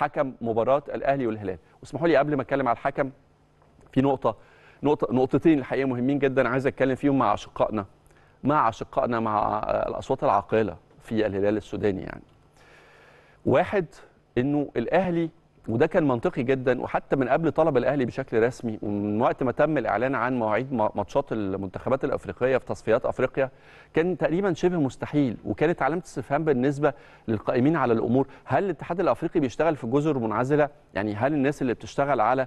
حكم مباراة الأهلي والهلال. واسمحوا لي قبل ما أتكلم على الحكم في نقطة نقطة نقطتين الحقيقة مهمين جدا عايز أتكلم فيهم مع أشقائنا مع أشقائنا مع الأصوات العاقلة في الهلال السوداني يعني. واحد إنه الأهلي وده كان منطقي جدا وحتى من قبل طلب الأهلي بشكل رسمي ومن وقت ما تم الإعلان عن مواعيد ماتشات المنتخبات الأفريقية في تصفيات أفريقيا كان تقريبا شبه مستحيل وكانت علامة استفهام بالنسبة للقائمين على الأمور. هل الاتحاد الأفريقي بيشتغل في جزر منعزلة؟ يعني هل الناس اللي بتشتغل على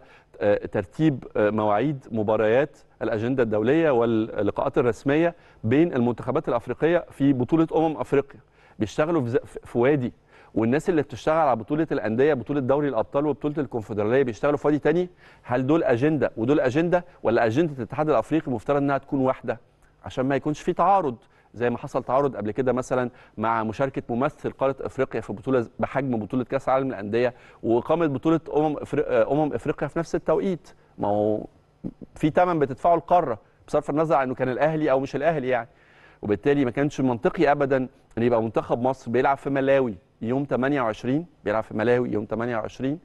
ترتيب مواعيد مباريات الأجندة الدولية واللقاءات الرسمية بين المنتخبات الأفريقية في بطولة أمم أفريقيا؟ بيشتغلوا في وادي والناس اللي بتشتغل على بطولة الأندية بطولة دوري الأبطال وبطولة الكونفدرالية بيشتغلوا في وادي تاني هل دول أجندة؟ ودول أجندة ولا أجندة الاتحاد الأفريقي مفترض إنها تكون واحدة؟ عشان ما يكونش في تعارض زي ما حصل تعارض قبل كده مثلا مع مشاركة ممثل قارة إفريقيا في بطولة بحجم بطولة كأس العالم للأندية وإقامة بطولة أمم افريقيا أمم إفريقيا في نفس التوقيت. ما هو في ثمن بتدفعه القارة بصرف النظر عن إنه كان الأهلي أو مش الأهلي يعني. وبالتالي ما كانش منطقي ابدا إن يبقى منتخب مصر بيلعب في ملاوي. يوم 28 بيلعب في ملاوي يوم 28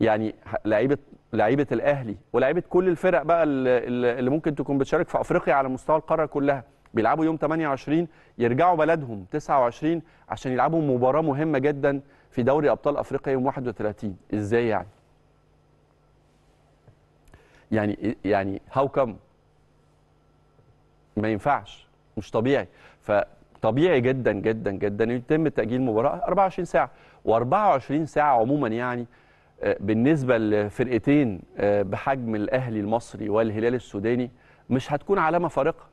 يعني لعيبة لعيبة الأهلي ولاعيبه كل الفرق بقى اللي ممكن تكون بتشارك في أفريقيا على مستوى القارة كلها. بيلعبوا يوم 28 يرجعوا بلدهم 29 عشان يلعبوا مباراة مهمة جدا في دوري أبطال أفريقيا يوم 31 إزاي يعني؟ يعني يعني هاو كم ما ينفعش مش طبيعي. فطبيعي جدا جدا جدا يتم تاجيل مباراة 24 ساعة. و24 ساعة عموما يعني بالنسبة لفرقتين بحجم الأهلي المصري والهلال السوداني مش هتكون علامة فارقة.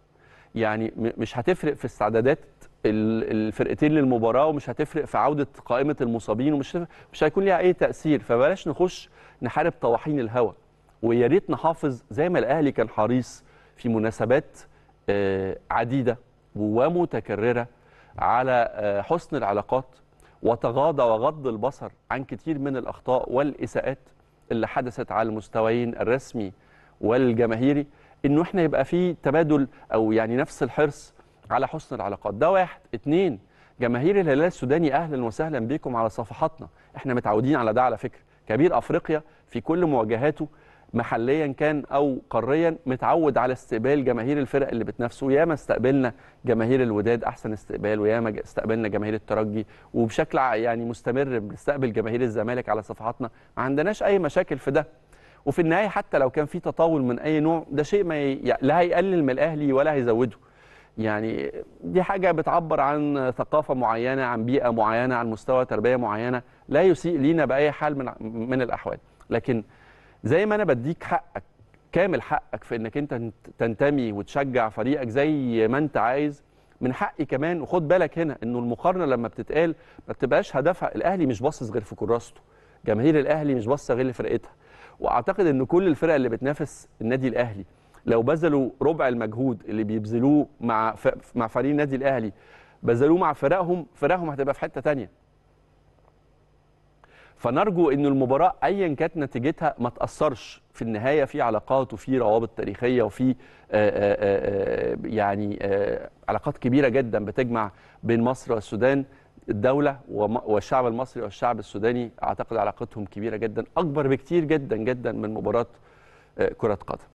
يعني مش هتفرق في استعدادات الفرقتين للمباراة ومش هتفرق في عودة قائمة المصابين ومش مش هيكون ليها أي تأثير. فبلاش نخش نحارب طواحين الهوى. ويا ريت نحافظ زي ما الأهلي كان حريص في مناسبات عديدة. ومتكررة على حسن العلاقات وتغاضى وغض البصر عن كتير من الأخطاء والإساءات اللي حدثت على المستويين الرسمي والجماهيري إنه إحنا يبقى في تبادل أو يعني نفس الحرص على حسن العلاقات. ده واحد. اتنين جماهير الهلال السوداني أهلا وسهلا بكم على صفحاتنا. إحنا متعودين على ده على فكرة. كبير أفريقيا في كل مواجهاته محليا كان أو قاريا متعود على استقبال جماهير الفرق اللي بتنافسه. ياما استقبلنا جماهير الوداد أحسن استقبال وياما استقبلنا جماهير الترجي. وبشكل يعني مستمر بنستقبل جماهير الزمالك على صفحاتنا. ما عندناش أي مشاكل في ده. وفي النهاية حتى لو كان في تطاول من أي نوع ده شيء ما ي... لا هيقلل من الأهلي ولا هيزوده. يعني دي حاجة بتعبر عن ثقافة معينة عن بيئة معينة عن مستوى تربية معينة. لا يسيء لينا بأي حال من من الأحوال. لكن زي ما أنا بديك حقك كامل حقك في إنك أنت تنتمي وتشجع فريقك زي ما أنت عايز. من حقي كمان وخد بالك هنا إنه المقارنة لما بتتقال ما بتبقاش هدفها الأهلي مش باصص غير في كراسته جماهير الأهلي مش باصة غير لفرقتها. وأعتقد إن كل الفرق اللي بتنافس النادي الأهلي لو بذلوا ربع المجهود اللي بيبذلوه مع مع فريق النادي الأهلي بذلوه مع فرقهم فرقهم هتبقى في حتة ثانية فنرجو إن المباراة ايا كانت نتيجتها ما تأثرش في النهاية في علاقات وفي روابط تاريخية وفي آآ آآ يعني آآ علاقات كبيرة جدا بتجمع بين مصر والسودان. الدولة والشعب المصري والشعب السوداني أعتقد علاقتهم كبيرة جدا أكبر بكتير جدا جدا من مباراة كرة قدم.